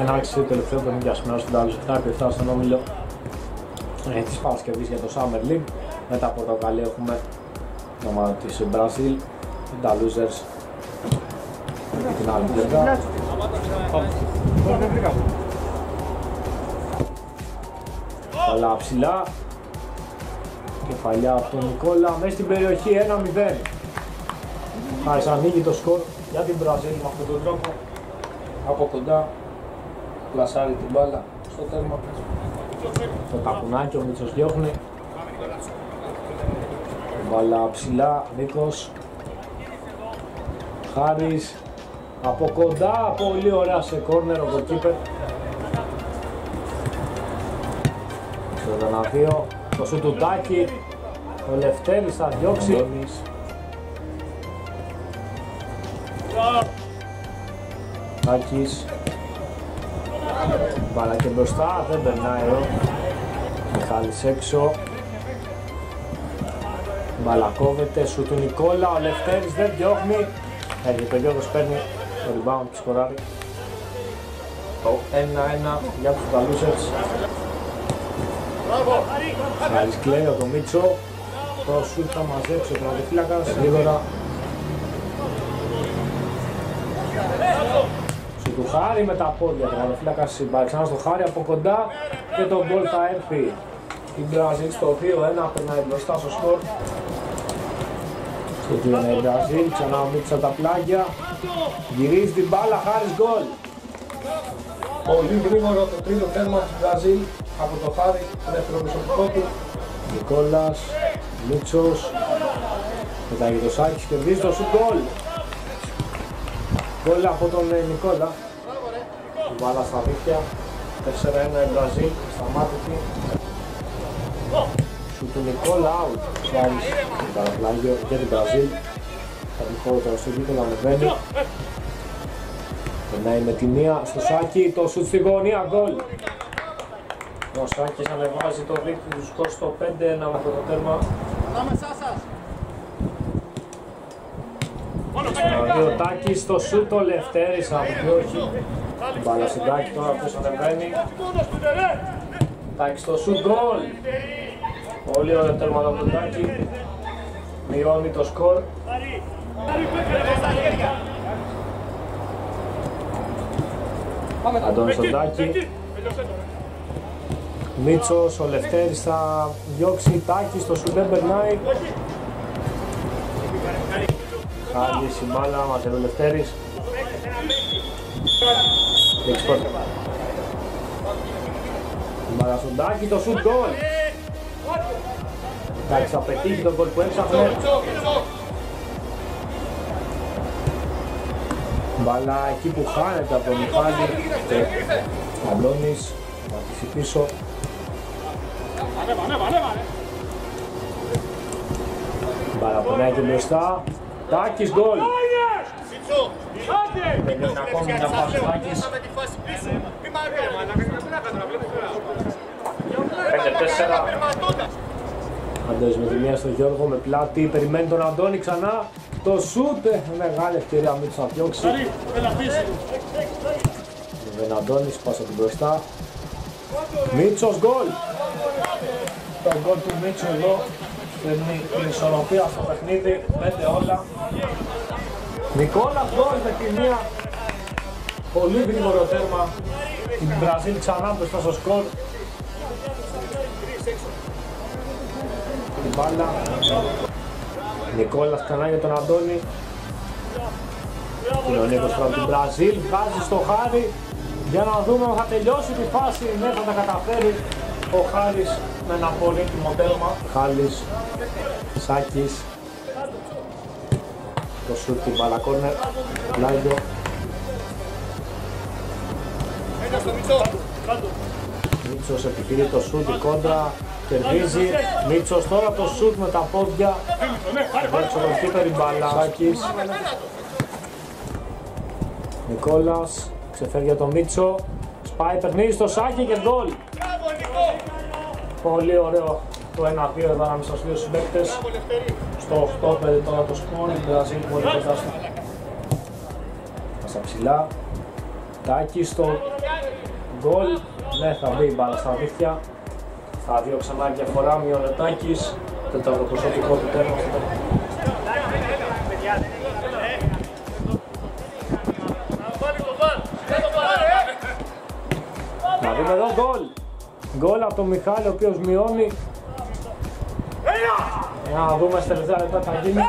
Ένα άξιο το τελευταίο παιχνίδι σήμερα στην Τάλους 7 στον όμιλο ε, της Παρασκευής για το Summer League. Μετά από το καλή έχουμε το όνομα της Brazil, τα Losers και την άλλη πλευρά. Καλά ψηλά. Κεφαλιά από τον Νικόλα μέσα στην περιοχή 1-0. Χάρης ανοίγει το σκορ για την Brazil με αυτόν τον τρόπο. Από κοντά πλασάρει την μπάλα στο τέρμα. Το τακουνάκι ο Μίτσος διώχνει. Μπάλα ψηλά, Νίκος. Χάρης από κοντά, πολύ ωραία σε κόρνερ ο κοκκίπερ. Στο ένα δύο, το σου του Τάκη, ο Λευτέρης θα διώξει. Τάκης. Μπάλα και μπροστά, δεν περνάει εδώ. Μιχάλης έξω. Μπάλα κόβεται, σου του Νικόλα, ο Λευτέρης δεν διώχνει. Έρχεται ο Γιώργος παίρνει το rebound και σκοράρει. Το 1-1 για τους Βαλούσερς. Χαρίς κλαίει το Μίτσο. Το σουτ θα μαζέψει ο τραυματοφύλακας γρήγορα. Σου του Χάρη με τα πόδια. Ο τραυματοφύλακας ξανά στο Χάρη από κοντά και το γκολ θα έρθει. Η Μπραζίλ στο 2-1 περνάει μπροστά στο σκορ. Στο 2-1 η Μπραζίλ, ξανά ο Μίτσο τα πλάγια. Γυρίζει την μπάλα, Χάρης γκολ. Πολύ γρήγορο το τρίτο τέρμα της Βραζίλ από το Χάρη, το δεύτερο προσωπικό του. Νικόλας, Μίτσος, πετάγει το Σάκης, κερδίζει το σουτ γκολ. Γκολ από τον ε, Νικόλα. Η μπάλα στα δίχτυα, 4-1 η Βραζίλ, σταμάτητη. Σου του Νικόλα out, Σάρης, παραπλάγιο για την Βραζίλ. Θα την χώρο τώρα στο γήπεδο ανεβαίνει. Περνάει με τη μία στο Σάκη, το σουτ στη γωνία, γκολ. Ο Σάκης ανεβάζει το δίκτυο του σκορ στο 5-1 με αυτό το τέρμα. Ο Τάκης το σουτ ο Λευτέρης από διόρχη. Μπάλα στην Τάκη τώρα αυτός ανεβαίνει. Τάκης το σουτ γκολ. Πολύ ωραίο τέρμα από τον Τάκη. Μειώνει το σκορ. Αντώνης Σοντάκη. Μίτσος, ο Λευτέρης θα διώξει τάκι στο σου δεν περνάει. Χάρης η μπάλα, μαζεύει ο Λευτέρης. Μπάλα στον Τάκη, το σουτ γκολ. Εντάξει, θα πετύχει τον γκολ που έψαχνε. Μπάλα εκεί που χάνεται από τον Μιχάλη και Αλώνης θα αφήσει πίσω. Μπάλα περνάει και μπροστά. Τάκης γκολ. Είναι ακόμη μια φάση Τάκης. 5-4. Αντώνης με τη μία στον Γιώργο με πλάτη, περιμένει τον Αντώνη ξανά. Το σούτ, ε, μεγάλη ευκαιρία Μίτσος να διώξει. Με Αντώνης, πάσα την μπροστά. Μίτσος γκολ. Το γκολ του Μίτσου εδώ φέρνει την ισορροπία στο παιχνίδι, πέντε όλα. Νικόλας γκολ με τη μία. Πολύ γρήγορο τέρμα. Η Βραζίλ ξανά μπροστά στο σκορ. Την μπάλα. Νικόλας ξανά για τον Αντώνη. Και ο Νίκος από την Βραζίλ βγάζει στο Χάρη για να δούμε αν θα τελειώσει τη φάση. Ναι, θα τα καταφέρει ο Χάρης με ένα πολύτιμο τέρμα. Χάλης, Σάκης, το σουτ την μπάλα κόρνερ, Λάιντο. Μίτσος επιχειρεί το σουτ, η κόντρα, κερδίζει. Μίτσος τώρα το σουτ με τα πόδια. Βέρξο τον κύπερ η μπάλα. Σάκης. Νικόλας, ξεφέρει για τον Μίτσο. Σπάει, παιχνίδι στο Σάκη και γκολ. Πολύ ωραίο το 1-2 εδώ ανάμεσα στους δύο συμπαίκτες. Στο 8-5 τώρα το σκορ, η Βραζίλ πολύ κοντά στο. Πάσα ψηλά. Τάκη στο Γκολ. Ναι, θα μπει η μπάλα στα δίχτυα. Θα δύο ξανά διαφορά, μειονετάκης. Τετραδοποσοτικό του τέρμα στο τέλος. Να δούμε εδώ γκολ. Γκολ από τον Μιχάλη ο οποίος μειώνει. Να δούμε στα τελευταία λεπτά θα γίνει.